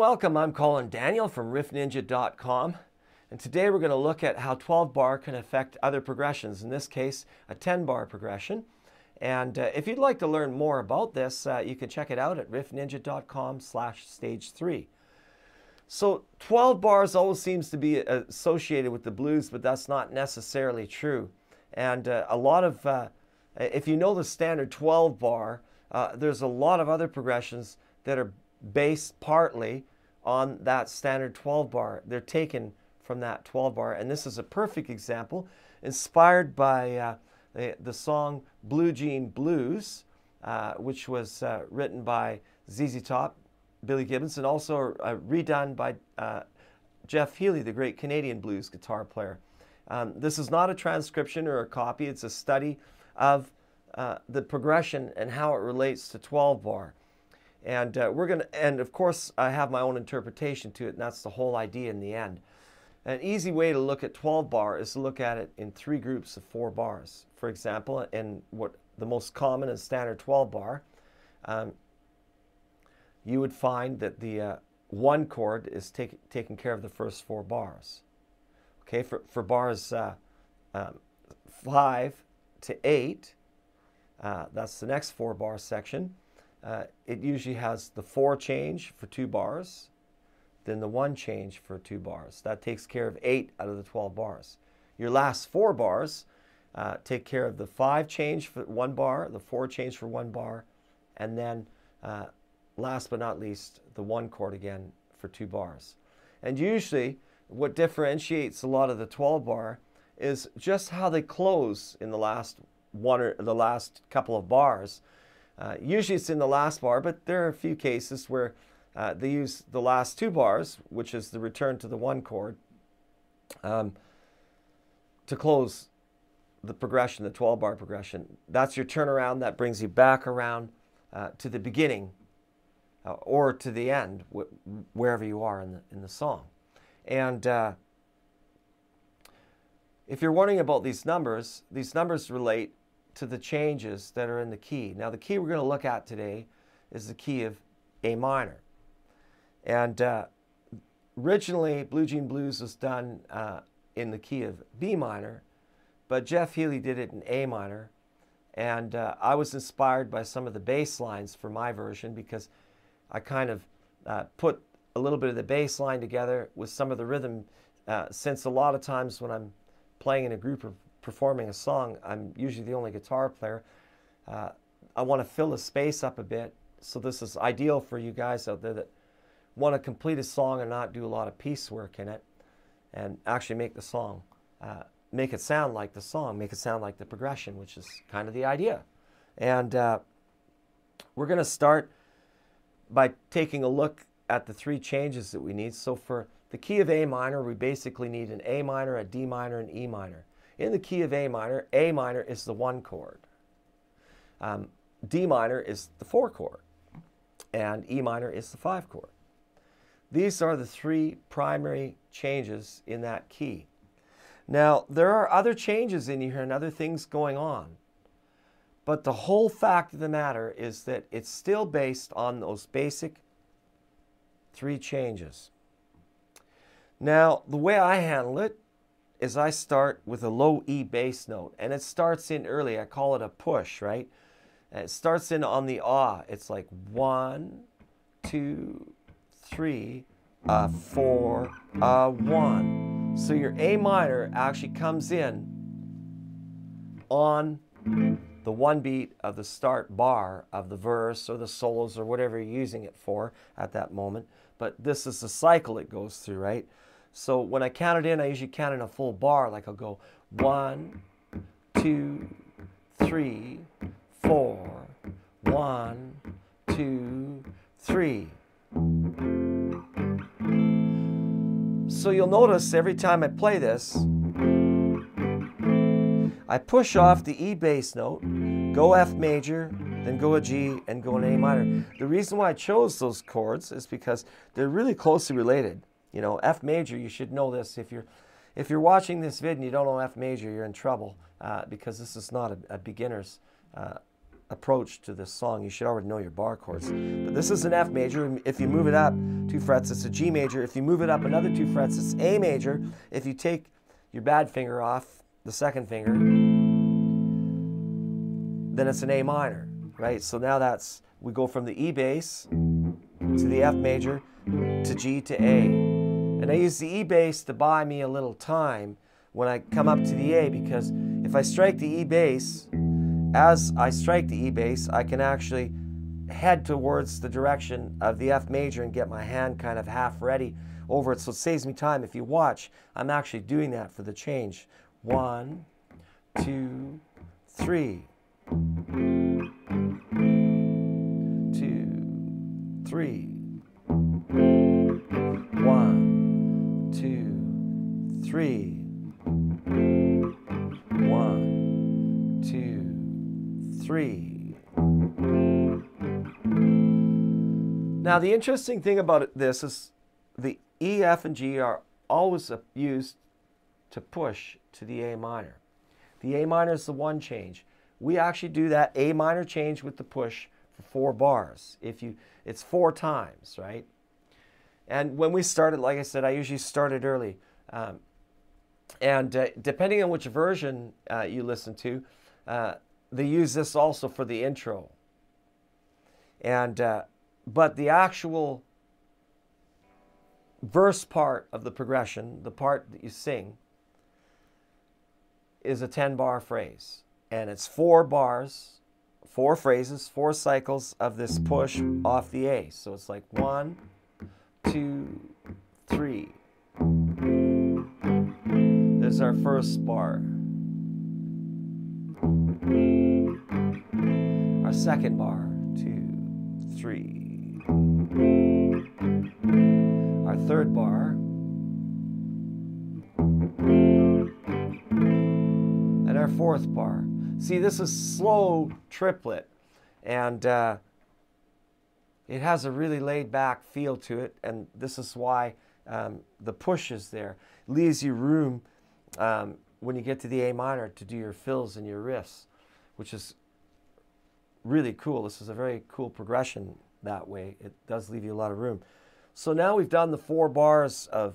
Welcome. I'm Colin Daniel from riffninja.com. And today we're going to look at how 12 bar can affect other progressions, in this case, a 10 bar progression. And uh, if you'd like to learn more about this, uh, you can check it out at riffninja.com slash stage 3. So 12 bars always seems to be associated with the blues, but that's not necessarily true. And uh, a lot of, uh, if you know the standard 12 bar, uh, there's a lot of other progressions that are based partly on that standard 12 bar. They're taken from that 12 bar. And this is a perfect example, inspired by uh, the, the, song Blue Jean Blues, uh, which was uh, written by ZZ Top, Billy Gibbons, and also uh, redone by uh, Jeff Healey, the great Canadian blues guitar player. Um, this is not a transcription or a copy, it's a study of uh, the progression and how it relates to 12 bar. And uh, we're going to, and of course, I have my own interpretation to it, and that's the whole idea in the end. An easy way to look at 12 bar is to look at it in three groups of four bars. For example, in what the most common and standard 12 bar, um, you would find that the uh, one chord is take, taking care of the first four bars. Okay, for, for bars uh, um, five to eight, uh, that's the next four bar section. Uh, it usually has the four change for two bars, then the one change for two bars. That takes care of eight out of the 12 bars. Your last four bars uh, take care of the five change for one bar, the four change for one bar, and then uh, last but not least, the one chord again for two bars. And usually, what differentiates a lot of the 12 bar is just how they close in the last one or the last couple of bars. Uh, usually it's in the last bar, but there are a few cases where uh, they use the last two bars, which is the return to the one chord, um, to close the progression, the 12 bar progression. That's your turnaround. That brings you back around uh, to the beginning uh, or to the end, wh wherever you are in the, in the song. And uh, if you're wondering about these numbers, these numbers relate to the changes that are in the key. Now, the key we're going to look at today is the key of A minor. And uh, originally, Blue Jean Blues was done uh, in the key of B minor, but Jeff Healey did it in A minor. And uh, I was inspired by some of the bass lines for my version because I kind of uh, put a little bit of the bass line together with some of the rhythm, uh, since a lot of times when I'm playing in a group or performing a song, I'm usually the only guitar player. Uh, I want to fill the space up a bit, so this is ideal for you guys out there that want to complete a song and not do a lot of piecework in it, and actually make the song, uh, make it sound like the song, make it sound like the progression, which is kind of the idea. And uh, we're going to start by taking a look at the three changes that we need. So for the key of A minor, we basically need an A minor, a D minor, and E minor. In the key of A minor, A minor is the one chord. Um, D minor is the four chord. And E minor is the five chord. These are the three primary changes in that key. Now, there are other changes in here and other things going on. But the whole fact of the matter is that it's still based on those basic three changes. Now, the way I handle it is I start with a low E bass note, and it starts in early. I call it a push, right? And it starts in on the ah. It's like one, two, three, a four, a one. So your A minor actually comes in on the one beat of the start bar of the verse or the solos or whatever you're using it for at that moment. But this is the cycle it goes through, right? So when I count it in, I usually count in a full bar. Like I'll go one, two, three, four, one, two, three. So you'll notice every time I play this, I push off the E bass note, go F major, then go a G, and go an A minor. The reason why I chose those chords is because they're really closely related. You know, F major, you should know this. If you're, if you're watching this vid and you don't know F major, you're in trouble uh, because this is not a, a beginner's uh, approach to this song, you should already know your bar chords. But this is an F major. If you move it up two frets, it's a G major. If you move it up another two frets, it's A major. If you take your bad finger off, the second finger, then it's an A minor, right? So now that's, we go from the E bass to the F major to G to A. And I use the E bass to buy me a little time when I come up to the A because if I strike the E bass, as I strike the E bass, I can actually head towards the direction of the F major and get my hand kind of half ready over it. So it saves me time. If you watch, I'm actually doing that for the change. One, two, three. Two, three. Three. One, two, three. Now, the interesting thing about this is the E, F, and G are always used to push to the A minor. The A minor is the one change. We actually do that A minor change with the push for four bars. If you, it's four times, right? And when we started, like I said, I usually started early. Um, and uh, depending on which version uh, you listen to, uh, they use this also for the intro. And uh, but the actual verse part of the progression, the part that you sing, is a 10 bar phrase. And it's four bars, four phrases, four cycles of this push off the A. So it's like one, two, three. There's our first bar. Our second bar, two, three. Our third bar. And our fourth bar. See, this is slow triplet. And uh, it has a really laid back feel to it. And this is why um, the push is there. Leaves you room um, when you get to the A minor to do your fills and your riffs, which is really cool. This is a very cool progression that way. It does leave you a lot of room. So now we've done the four bars of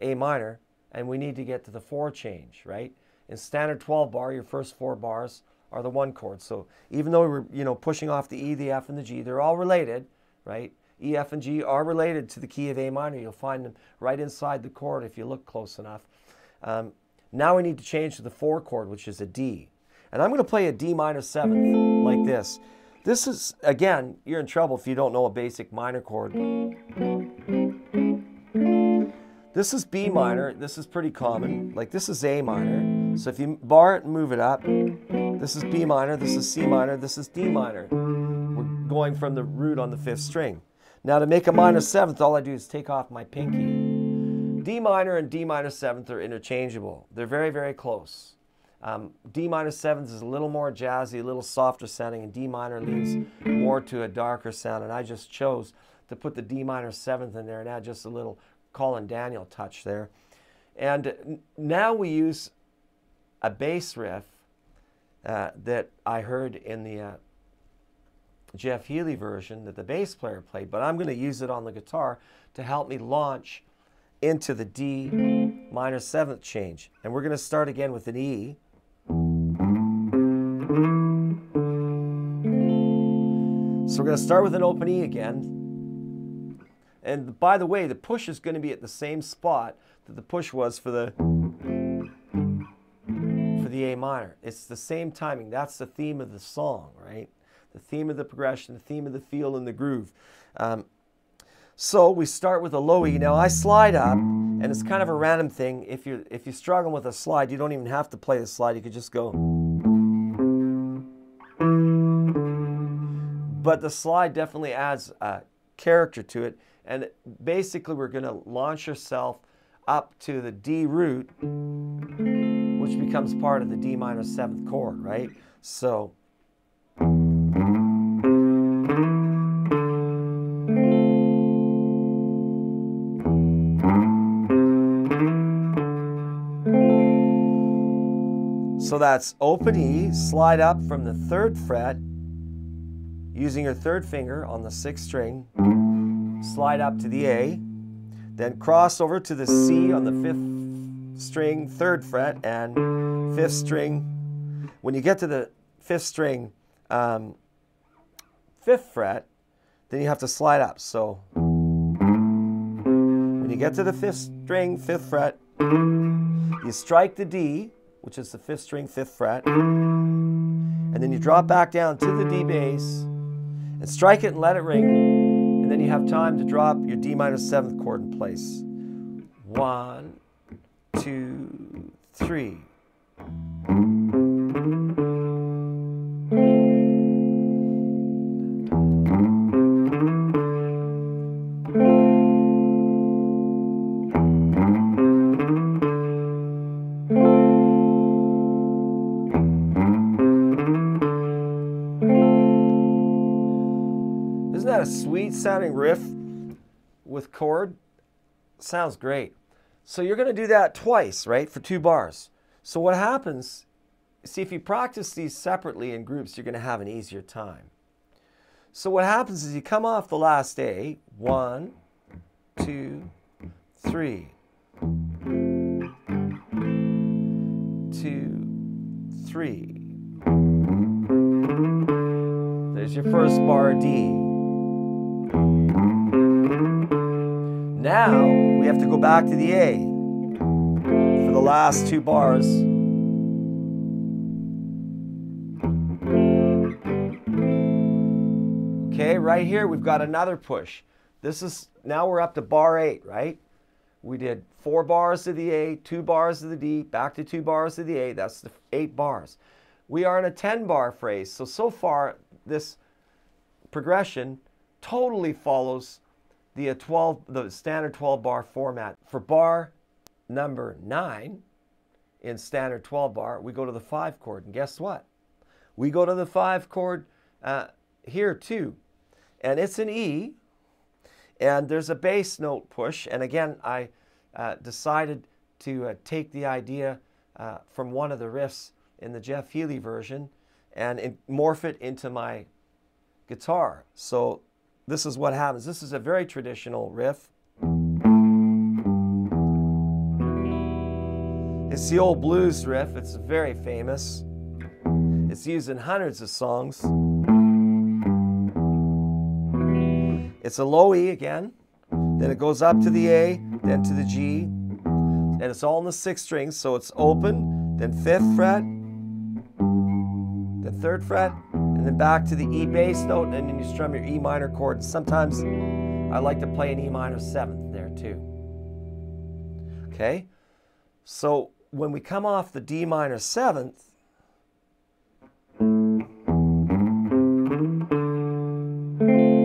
A minor, and we need to get to the four change, right? In standard 12 bar, your first four bars are the one chord. So even though we're you know pushing off the E, the F, and the G, they're all related, right? E, F, and G are related to the key of A minor. You'll find them right inside the chord if you look close enough. Um, now we need to change to the four chord, which is a D. And I'm going to play a D minor seventh like this. This is, again, you're in trouble if you don't know a basic minor chord. This is B minor. This is pretty common. Like this is A minor. So if you bar it and move it up, this is B minor, this is C minor, this is D minor. We're going from the root on the fifth string. Now to make a minor seventh, all I do is take off my pinky. D minor and D minor seventh are interchangeable. They're very, very close. Um, D minor seventh is a little more jazzy, a little softer sounding, and D minor leans more to a darker sound. And I just chose to put the D minor seventh in there and add just a little Colin Daniel touch there. And now we use a bass riff uh, that I heard in the uh, Jeff Healey version that the bass player played, but I'm going to use it on the guitar to help me launch into the D minor seventh change. And we're going to start again with an E. So we're going to start with an open E again. And by the way, the push is going to be at the same spot that the push was for the for the A minor. It's the same timing. That's the theme of the song, right? The theme of the progression, the theme of the feel and the groove. Um, so we start with a low E. Now I slide up, and it's kind of a random thing. If you're, if you're struggling with a slide, you don't even have to play the slide. You could just go. But the slide definitely adds a character to it. And basically, we're going to launch yourself up to the D root, which becomes part of the D minor seventh chord, right? So. So that's open E, slide up from the third fret, using your third finger on the sixth string, slide up to the A, then cross over to the C on the fifth string, third fret, and fifth string. When you get to the fifth string, um, fifth fret, then you have to slide up. So when you get to the fifth string, fifth fret, you strike the D, which is the fifth string, fifth fret, and then you drop back down to the D bass and strike it and let it ring, and then you have time to drop your D minor seventh chord in place. One, two, three. A sweet sounding riff with chord? Sounds great. So you're going to do that twice, right, for two bars. So what happens, see, if you practice these separately in groups, you're going to have an easier time. So what happens is you come off the last A, one, two, three, two, three. There's your first bar D. Now we have to go back to the A for the last two bars. Okay, right here we've got another push. This is now we're up to bar eight, right? We did four bars to the A, two bars to the D, back to two bars to the A. That's the eight bars. We are in a 10 bar phrase. So, so far, this progression totally follows the 12 the standard 12 bar format. For bar number 9 in standard 12 bar, we go to the 5 chord and guess what? We go to the 5 chord uh, here too. And it's an E and there's a bass note push and again I uh, decided to uh, take the idea uh, from one of the riffs in the Jeff Healey version and in, morph it into my guitar. So this is what happens. This is a very traditional riff. It's the old blues riff. It's very famous. It's used in hundreds of songs. It's a low E again. Then it goes up to the A, then to the G. And it's all in the sixth string, so it's open, then fifth fret, third fret, and then back to the E bass note, and then you strum your E minor chord. Sometimes I like to play an E minor seventh there too. Okay? So when we come off the D minor seventh,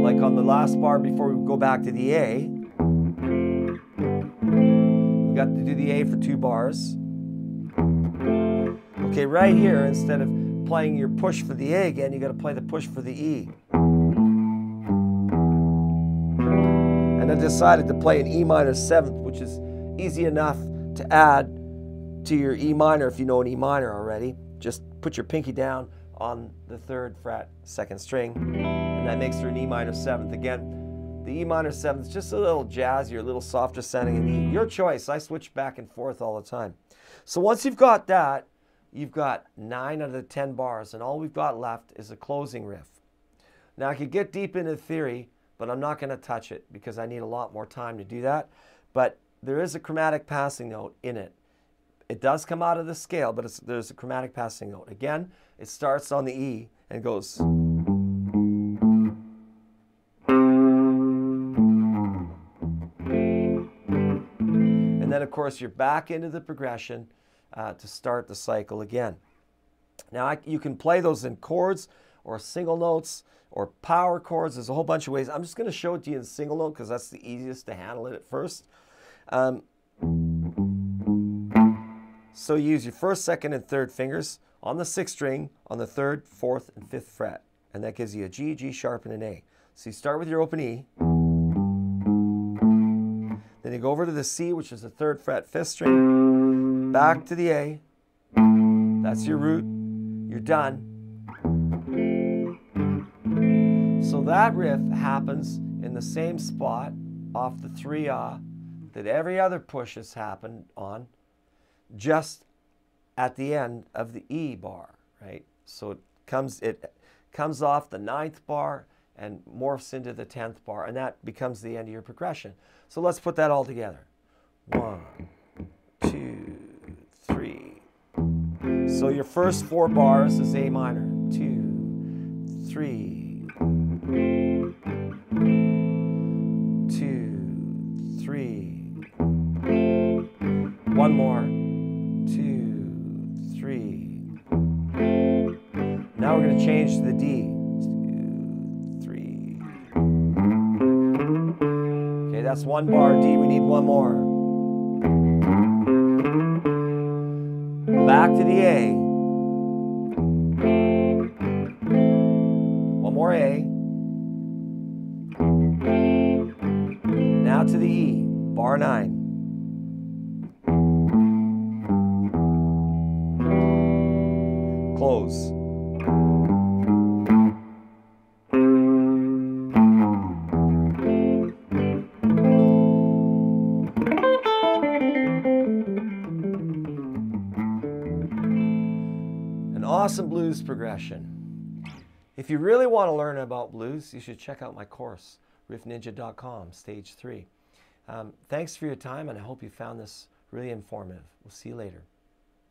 like on the last bar before we go back to the A, we got to do the A for two bars. Okay, right here, instead of playing your push for the A again, you got to play the push for the E. And I decided to play an E minor seventh, which is easy enough to add to your E minor if you know an E minor already. Just put your pinky down on the third fret, second string, and that makes for an E minor seventh. Again, the E minor seventh is just a little jazzier, a little softer sounding in E. Your choice. I switch back and forth all the time. So once you've got that, you've got nine out of the 10 bars, and all we've got left is a closing riff. Now, I could get deep into theory, but I'm not going to touch it because I need a lot more time to do that. But there is a chromatic passing note in it. It does come out of the scale, but there's a chromatic passing note. Again, it starts on the E and goes. And then, of course, you're back into the progression uh, to start the cycle again. Now, I, you can play those in chords or single notes or power chords. There's a whole bunch of ways. I'm just going to show it to you in single note because that's the easiest to handle it at first. Um, so you use your first, second, and third fingers on the sixth string, on the third, fourth, and fifth fret. And that gives you a G, G sharp, and an A. So you start with your open E. Then you go over to the C, which is the third fret, fifth string, back to the A, That's your root. You're done. So that riff happens in the same spot off the 3 ah that every other push has happened on, just at the end of the E bar, right? So it comes it comes off the ninth bar and morphs into the tenth bar, and that becomes the end of your progression. So let's put that all together. One, So your first four bars is A minor. Two, three, two, three. One more. Two, three. Now we're going to change to the D. Two, three. Okay, that's one bar D. We need one more. Back to the A. One more A. Now to the E, bar nine. Close. Blues progression. If you really want to learn about blues, you should check out my course, riffninja.com, stage three. Um, thanks for your time, and I hope you found this really informative. We'll see you later.